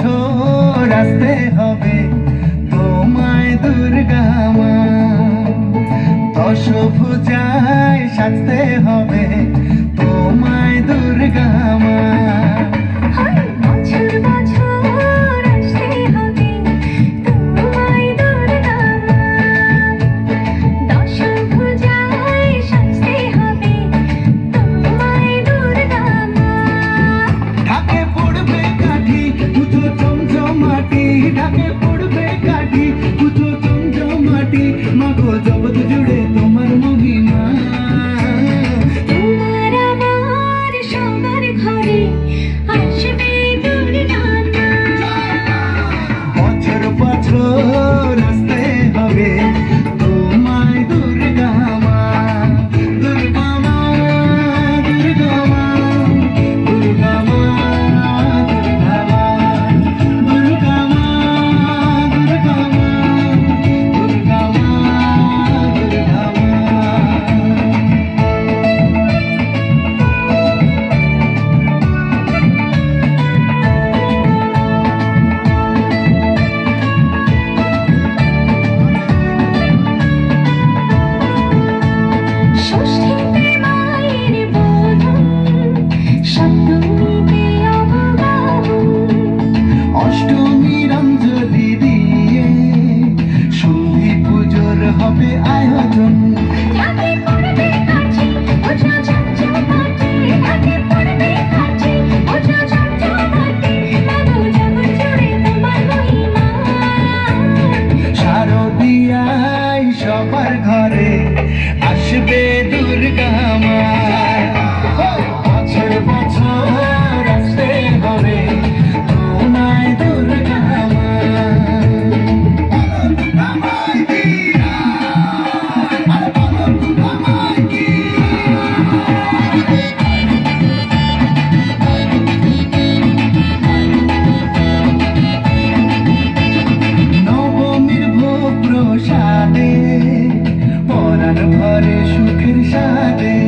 বছর আসতে হবে। তোমায় দুর্গা মা দশ ভুজায় সাজতে হবে। 比爱和疼 hiding